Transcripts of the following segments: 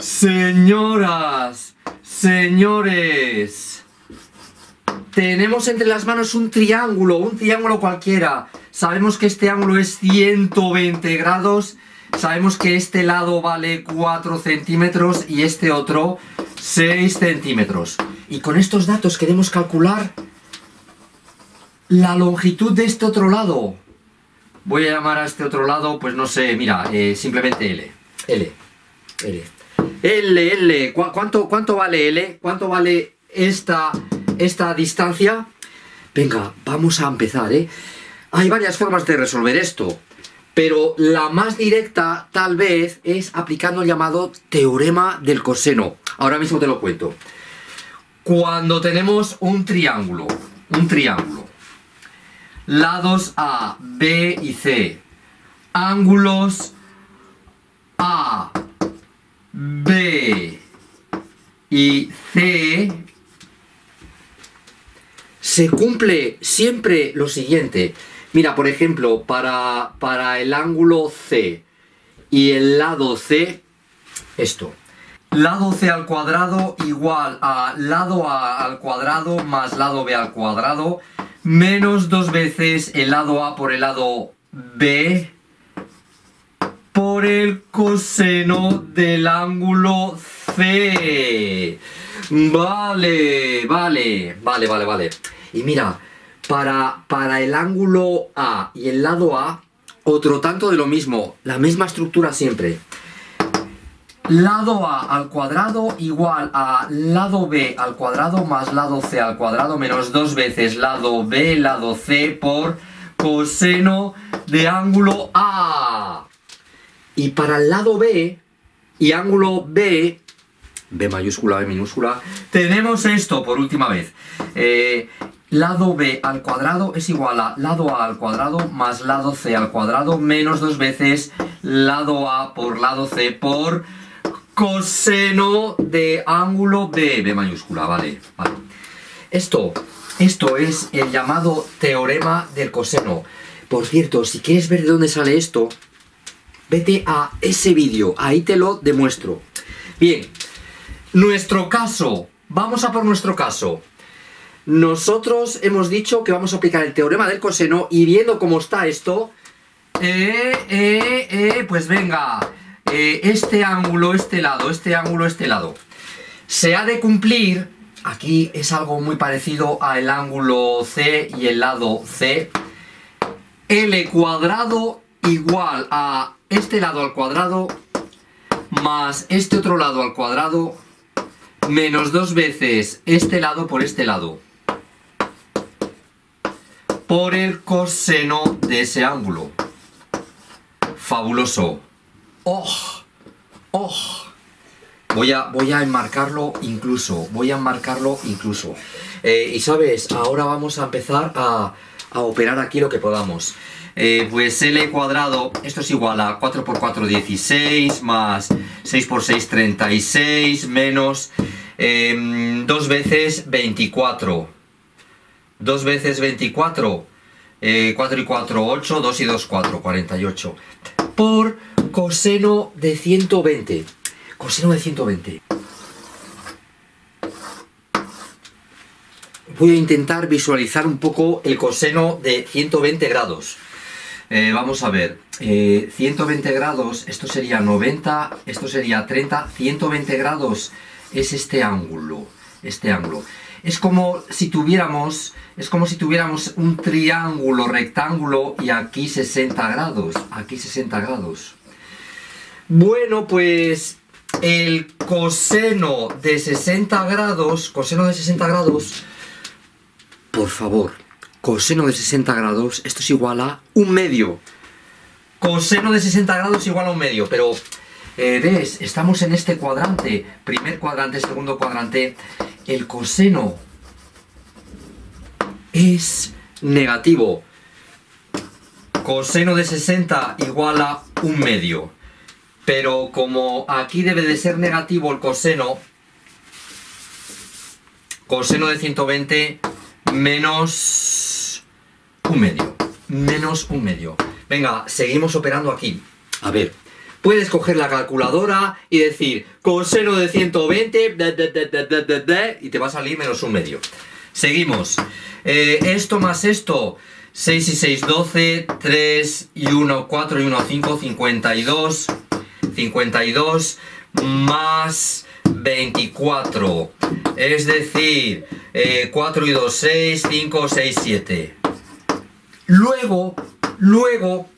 Señoras, señores, tenemos entre las manos un triángulo, un triángulo cualquiera. Sabemos que este ángulo es 120 grados, sabemos que este lado vale 4 centímetros y este otro 6 centímetros. Y con estos datos queremos calcular la longitud de este otro lado. Voy a llamar a este otro lado, pues no sé, mira, eh, simplemente L. L. L. L, L. ¿Cuánto, ¿Cuánto vale L? ¿Cuánto vale esta, esta distancia? Venga, vamos a empezar, ¿eh? Hay varias formas de resolver esto, pero la más directa tal vez es aplicando el llamado teorema del coseno. Ahora mismo te lo cuento. Cuando tenemos un triángulo, un triángulo, lados A, B y C, ángulos A, B y C, se cumple siempre lo siguiente. Mira, por ejemplo, para, para el ángulo C y el lado C, esto. Lado C al cuadrado igual a lado A al cuadrado más lado B al cuadrado menos dos veces el lado A por el lado B por el coseno del ángulo C. Vale, vale, vale, vale, vale. Y mira, para, para el ángulo A y el lado A, otro tanto de lo mismo, la misma estructura siempre. Lado A al cuadrado igual a lado B al cuadrado más lado C al cuadrado menos dos veces lado B, lado C por coseno de ángulo A. Y para el lado B y ángulo B, B mayúscula, B minúscula, tenemos esto por última vez. Eh, lado B al cuadrado es igual a lado A al cuadrado más lado C al cuadrado menos dos veces lado A por lado C por coseno de ángulo B, B mayúscula, vale, vale. Esto, esto es el llamado teorema del coseno. Por cierto, si quieres ver de dónde sale esto, vete a ese vídeo, ahí te lo demuestro. Bien, nuestro caso, vamos a por nuestro caso. Nosotros hemos dicho que vamos a aplicar el teorema del coseno y viendo cómo está esto, eh, eh, eh, pues venga, eh, este ángulo, este lado, este ángulo, este lado. Se ha de cumplir, aquí es algo muy parecido al ángulo C y el lado C, L cuadrado igual a este lado al cuadrado más este otro lado al cuadrado menos dos veces este lado por este lado por el coseno de ese ángulo. Fabuloso. ¡Oh! ¡Oh! Voy a, voy a enmarcarlo incluso, voy a enmarcarlo incluso. Eh, y sabes, ahora vamos a empezar a, a operar aquí lo que podamos. Eh, pues L cuadrado, esto es igual a 4 por 4, 16, más 6 por 6, 36, menos eh, 2 veces 24 2 veces 24, 4 y 4, 8, 2 y 2, 4, 48. Por coseno de 120. Coseno de 120. Voy a intentar visualizar un poco el coseno de 120 grados. Eh, vamos a ver, eh, 120 grados, esto sería 90, esto sería 30, 120 grados es este ángulo, este ángulo. Es como si tuviéramos es como si tuviéramos un triángulo rectángulo y aquí 60 grados, aquí 60 grados. Bueno, pues el coseno de 60 grados, coseno de 60 grados, por favor, coseno de 60 grados, esto es igual a un medio. Coseno de 60 grados igual a un medio, pero eh, ves, estamos en este cuadrante, primer cuadrante, segundo cuadrante, el coseno es negativo. Coseno de 60 igual a un medio. Pero como aquí debe de ser negativo el coseno, coseno de 120 menos un medio. Menos un medio. Venga, seguimos operando aquí. A ver, puedes coger la calculadora y decir coseno de 120 y te va a salir menos un medio. Seguimos. Eh, esto más esto, 6 y 6, 12, 3 y 1, 4 y 1, 5, 52, 52, más 24, es decir, 4 eh, y 2, 6, 5, 6, 7. Luego, luego,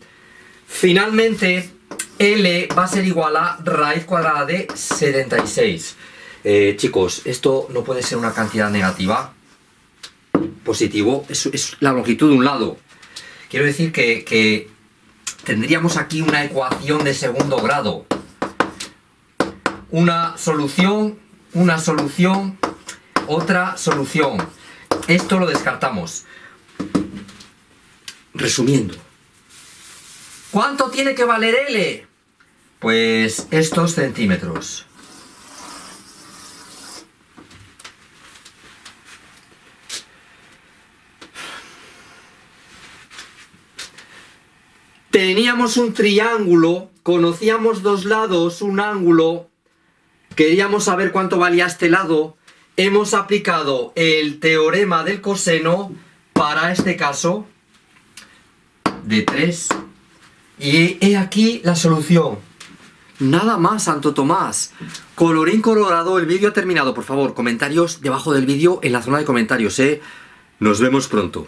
finalmente, L va a ser igual a raíz cuadrada de 76. Eh, chicos, esto no puede ser una cantidad negativa. Positivo, es, es la longitud de un lado. Quiero decir que, que tendríamos aquí una ecuación de segundo grado. Una solución, una solución, otra solución. Esto lo descartamos. Resumiendo. ¿Cuánto tiene que valer L? Pues estos centímetros. Teníamos un triángulo, conocíamos dos lados, un ángulo, queríamos saber cuánto valía este lado, hemos aplicado el teorema del coseno para este caso de 3. Y he aquí la solución. Nada más, Santo Tomás. Colorín colorado, el vídeo ha terminado. Por favor, comentarios debajo del vídeo en la zona de comentarios, ¿eh? Nos vemos pronto.